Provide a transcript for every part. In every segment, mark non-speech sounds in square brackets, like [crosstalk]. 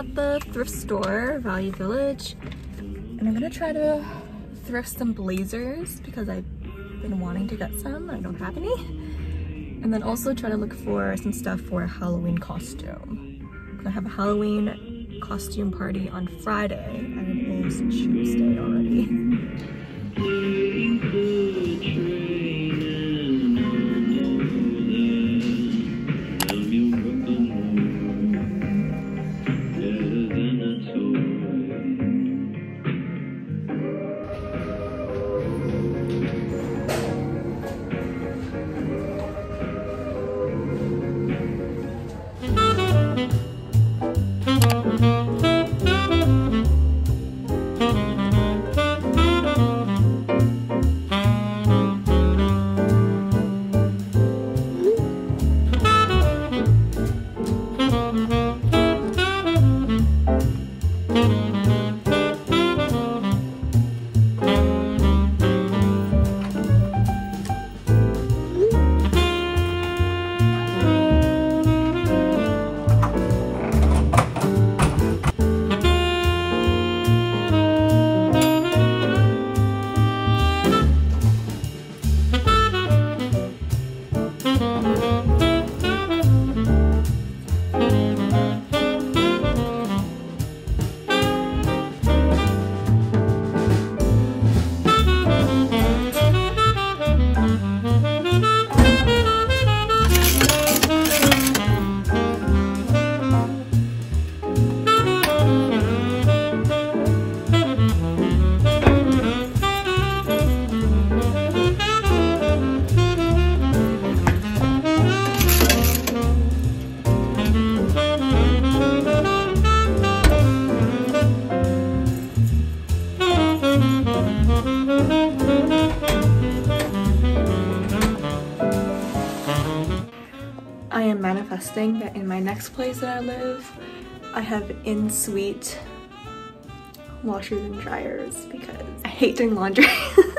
at the thrift store, Value Village, and I'm gonna try to thrift some blazers because I've been wanting to get some. I don't have any. And then also try to look for some stuff for a Halloween costume. I have a Halloween costume party on Friday and it is Tuesday already. I am manifesting that in my next place that I live, I have in-suite washers and dryers because I hate doing laundry. [laughs]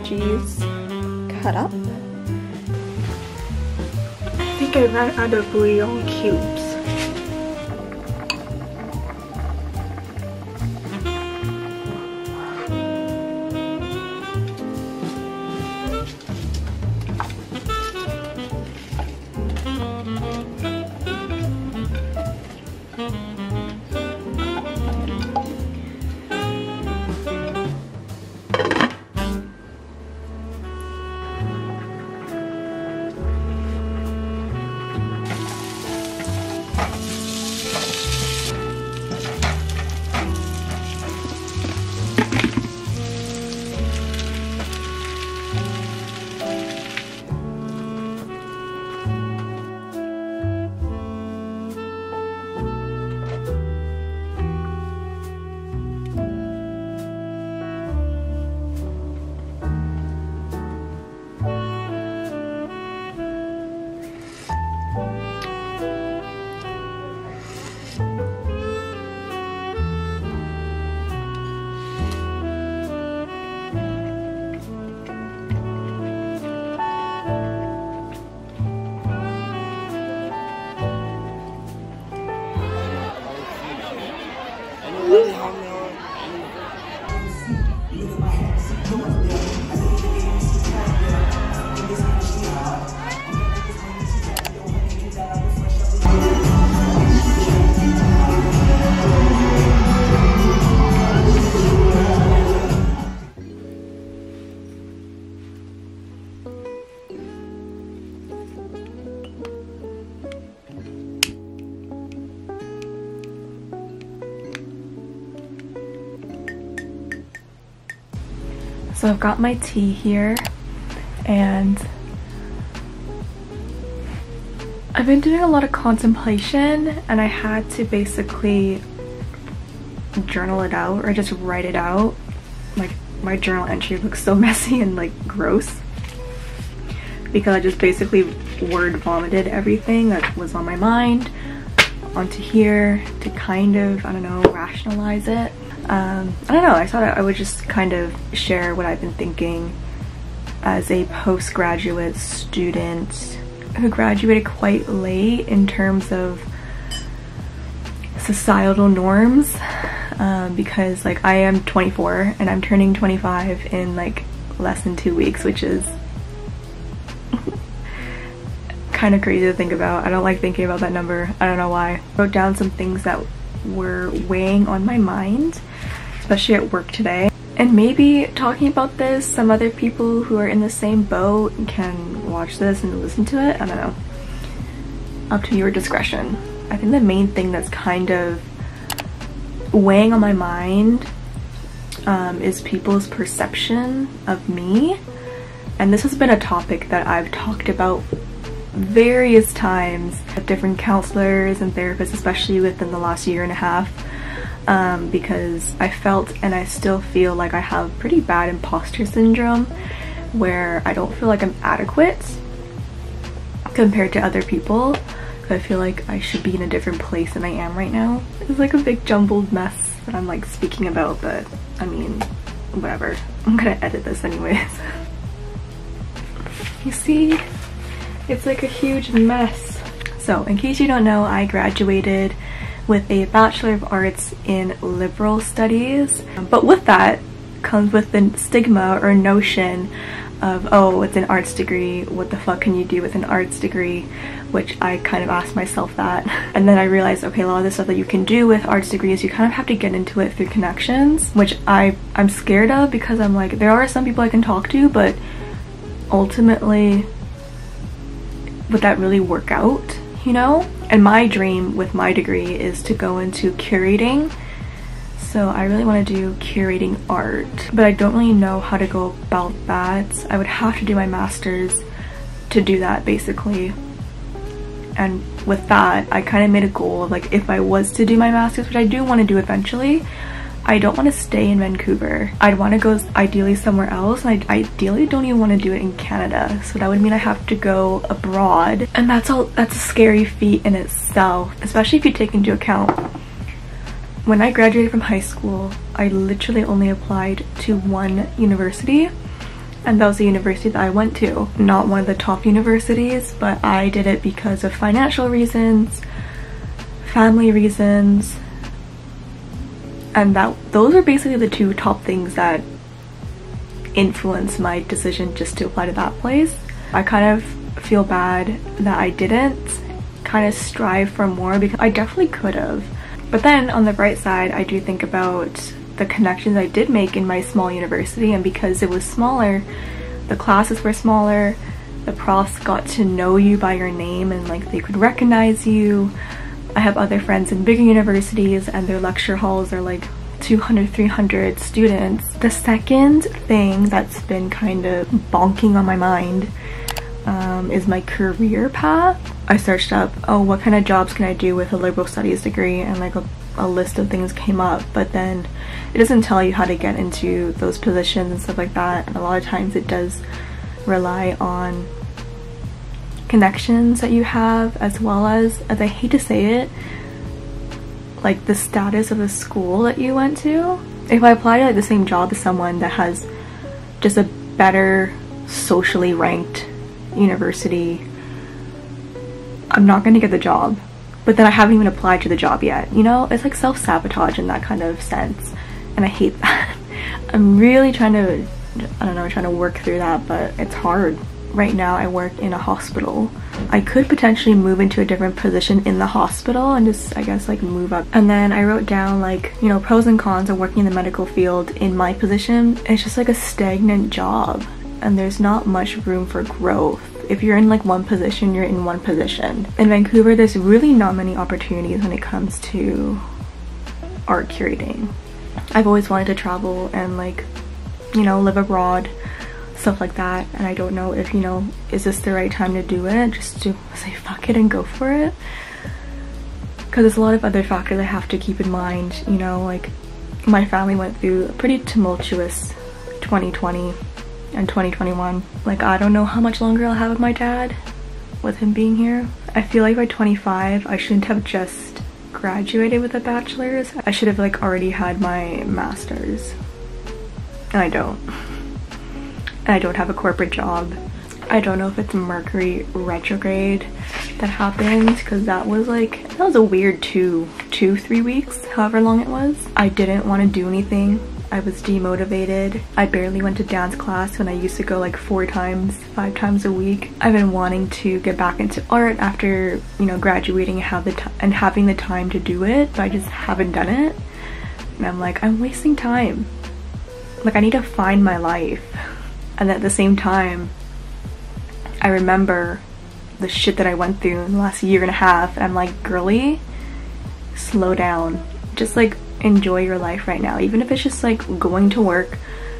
veggies cut up. I think I ran out of bouillon cubes. So I've got my tea here and I've been doing a lot of contemplation and I had to basically journal it out or just write it out. Like my journal entry looks so [laughs] messy and like gross because I just basically word vomited everything that was on my mind onto here to kind of, I don't know, rationalize it. Um, I don't know, I thought I would just kind of share what I've been thinking as a postgraduate student who graduated quite late in terms of societal norms um, because like I am 24 and I'm turning 25 in like less than two weeks which is [laughs] kind of crazy to think about. I don't like thinking about that number. I don't know why. I wrote down some things that were weighing on my mind, especially at work today. And maybe talking about this, some other people who are in the same boat can watch this and listen to it. I don't know. Up to your discretion. I think the main thing that's kind of weighing on my mind um, is people's perception of me. And this has been a topic that I've talked about various times with different counselors and therapists, especially within the last year and a half, um, because I felt and I still feel like I have pretty bad imposter syndrome where I don't feel like I'm adequate compared to other people. I feel like I should be in a different place than I am right now. It's like a big jumbled mess that I'm like speaking about, but I mean, whatever. I'm gonna edit this anyways. [laughs] you see, it's like a huge mess. So in case you don't know, I graduated with a Bachelor of Arts in Liberal Studies. But with that comes with the stigma or notion of, oh, it's an arts degree, what the fuck can you do with an arts degree? Which I kind of asked myself that. [laughs] And then I realized, okay, a lot of the stuff that you can do with arts degrees, you kind of have to get into it through connections, which I, I'm scared of because I'm like, there are some people I can talk to, but ultimately would that really work out, you know? And my dream with my degree is to go into curating. So I really want to do curating art, but I don't really know how to go about that. I would have to do my master's to do that basically. And with that, I kind of made a goal of like if I was to do my master's, which I do want to do eventually, I don't want to stay in Vancouver. I'd want to go ideally somewhere else and I ideally don't even want to do it in Canada. So that would mean I have to go abroad and that's all that's a scary feat in itself, especially if you take into account when I graduated from high school, I literally only applied to one university and that was the university that I went to. Not one of the top universities, but I did it because of financial reasons, family reasons, and that those are basically the two top things that influenced my decision just to apply to that place. I kind of feel bad that I didn't kind of strive for more because I definitely could have. But then on the bright side, I do think about the connections I did make in my small university and because it was smaller, the classes were smaller, the profs got to know you by your name and like they could recognize you. I have other friends in bigger universities and their lecture halls are like 200, 300 students. The second thing that's been kind of bonking on my mind um, is my career path. I searched up, oh, what kind of jobs can I do with a liberal studies degree? And like a, a list of things came up, but then it doesn't tell you how to get into those positions and stuff like that. And a lot of times it does rely on connections that you have as well as, as I hate to say it, like the status of the school that you went to. If I apply to like the same job as someone that has just a better socially ranked university, I'm not going to get the job. But then I haven't even applied to the job yet. You know, it's like self-sabotage in that kind of sense. And I hate [laughs] that. I'm really trying to, I don't know, trying to work through that, but it's hard right now I work in a hospital. I could potentially move into a different position in the hospital and just I guess like move up. And then I wrote down like, you know, pros and cons of working in the medical field in my position. It's just like a stagnant job and there's not much room for growth. If you're in like one position, you're in one position. In Vancouver, there's really not many opportunities when it comes to art curating. I've always wanted to travel and like you know, live abroad, stuff like that. And I don't know if, you know, is this the right time to do it? Just to say fuck it and go for it. Because there's a lot of other factors I have to keep in mind, you know, like my family went through a pretty tumultuous 2020 and 2021. Like, I don't know how much longer I'll have with my dad with him being here. I feel like by 25, I shouldn't have just graduated with a bachelor's. I should have like already had my master's. And I don't. I don't have a corporate job. I don't know if it's Mercury retrograde that happened because that was like, that was a weird two, two, three weeks, however long it was. I didn't want to do anything I was demotivated. I barely went to dance class when I used to go like four times, five times a week. I've been wanting to get back into art after, you know, graduating and, have the and having the time to do it, but I just haven't done it. And I'm like, I'm wasting time. Like I need to find my life. And at the same time, I remember the shit that I went through in the last year and a half. And I'm like, girly, slow down. Just like enjoy your life right now. Even if it's just like going to work,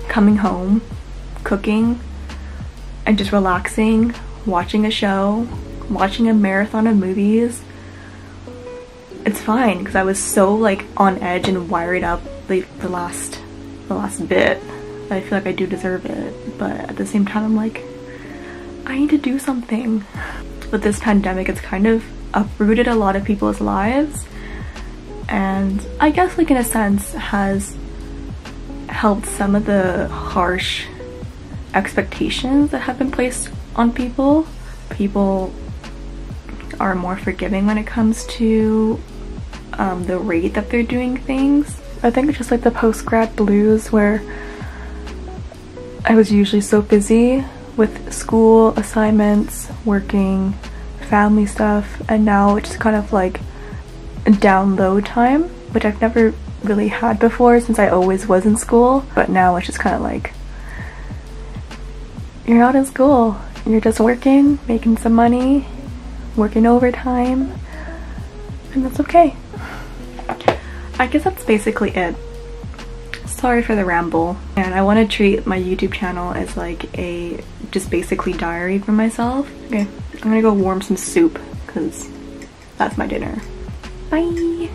coming home, cooking, and just relaxing, watching a show, watching a marathon of movies. It's fine because I was so like on edge and wired up the, the last the last bit. I feel like I do deserve it. But at the same time I'm like, I need to do something. With this pandemic, it's kind of uprooted a lot of people's lives and I guess like in a sense has helped some of the harsh expectations that have been placed on people. People are more forgiving when it comes to um, the rate that they're doing things. I think it's just like the post-grad blues where I was usually so busy with school assignments, working, family stuff, and now it's kind of like download time, which I've never really had before since I always was in school. But now it's just kind of like, you're not in school. You're just working, making some money, working overtime, and that's okay. I guess that's basically it. Sorry for the ramble. And I want to treat my YouTube channel as like a just basically diary for myself. Okay, I'm gonna go warm some soup because that's my dinner. Bye.